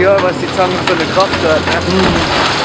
ja, was die Zange für eine Kraft hat. Ne? Mhm.